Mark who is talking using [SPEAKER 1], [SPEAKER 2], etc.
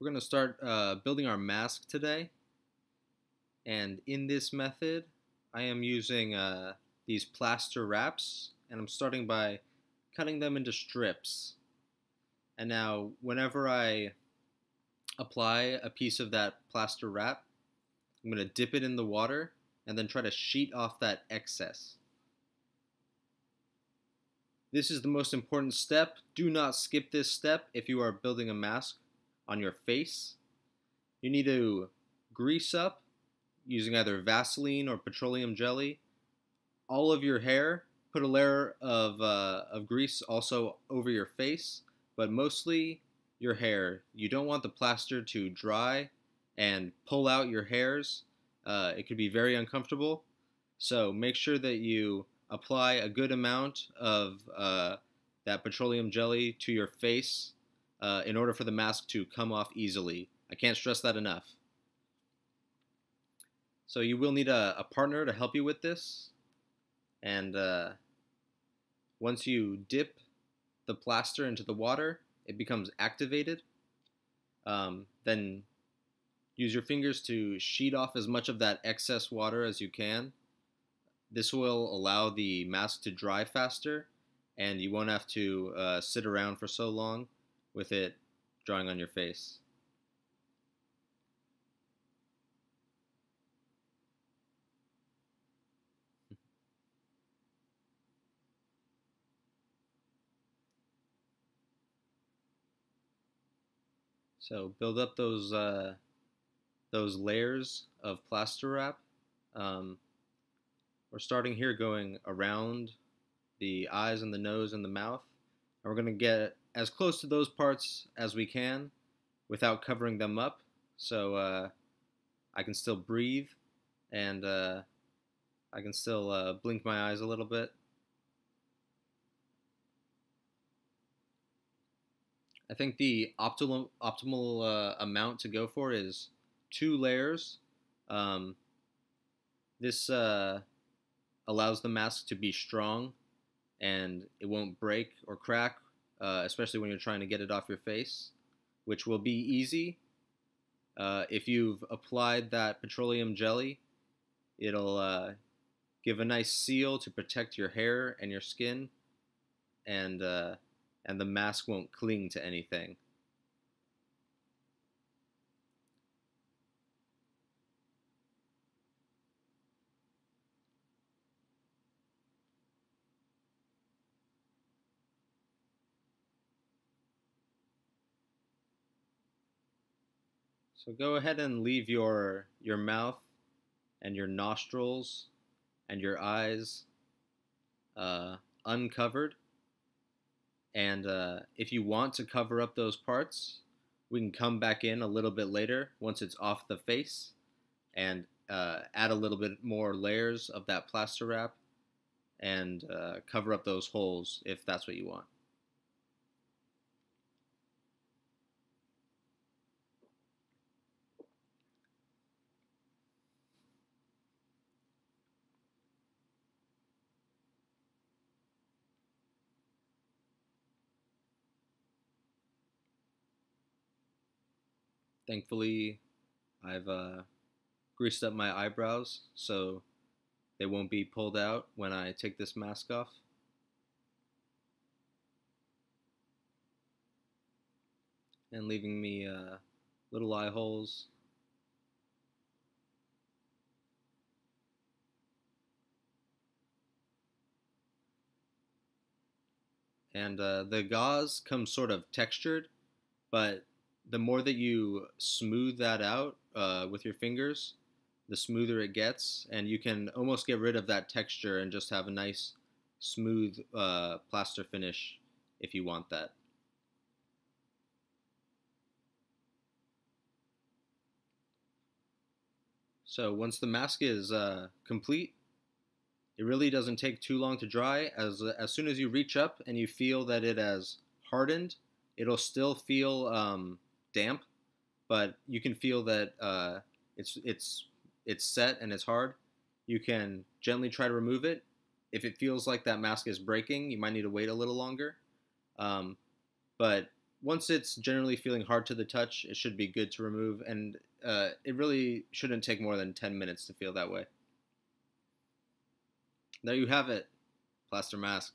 [SPEAKER 1] We're going to start uh, building our mask today. And in this method, I am using uh, these plaster wraps, and I'm starting by cutting them into strips. And now, whenever I apply a piece of that plaster wrap, I'm going to dip it in the water and then try to sheet off that excess. This is the most important step. Do not skip this step if you are building a mask on your face. You need to grease up using either Vaseline or petroleum jelly all of your hair. Put a layer of, uh, of grease also over your face, but mostly your hair. You don't want the plaster to dry and pull out your hairs. Uh, it could be very uncomfortable. So make sure that you apply a good amount of uh, that petroleum jelly to your face uh, in order for the mask to come off easily. I can't stress that enough. So you will need a, a partner to help you with this. And uh, once you dip the plaster into the water, it becomes activated. Um, then use your fingers to sheet off as much of that excess water as you can. This will allow the mask to dry faster and you won't have to uh, sit around for so long with it drawing on your face. So build up those uh, those layers of plaster wrap. Um, we're starting here going around the eyes and the nose and the mouth. And we're going to get as close to those parts as we can without covering them up so uh, I can still breathe and uh, I can still uh, blink my eyes a little bit. I think the optimal optimal uh, amount to go for is two layers. Um, this uh, allows the mask to be strong and it won't break or crack, uh, especially when you're trying to get it off your face, which will be easy. Uh, if you've applied that petroleum jelly, it'll uh, give a nice seal to protect your hair and your skin, and uh, and the mask won't cling to anything. So go ahead and leave your, your mouth and your nostrils and your eyes uh, uncovered. And uh, if you want to cover up those parts, we can come back in a little bit later once it's off the face and uh, add a little bit more layers of that plaster wrap and uh, cover up those holes if that's what you want. Thankfully, I've uh, greased up my eyebrows so they won't be pulled out when I take this mask off. And leaving me uh, little eye holes. And uh, the gauze comes sort of textured, but the more that you smooth that out uh, with your fingers, the smoother it gets, and you can almost get rid of that texture and just have a nice, smooth uh, plaster finish if you want that. So once the mask is uh, complete, it really doesn't take too long to dry. As, as soon as you reach up and you feel that it has hardened, it'll still feel um, damp, but you can feel that uh, it's it's it's set and it's hard. You can gently try to remove it. If it feels like that mask is breaking, you might need to wait a little longer. Um, but once it's generally feeling hard to the touch, it should be good to remove, and uh, it really shouldn't take more than 10 minutes to feel that way. There you have it, plaster mask.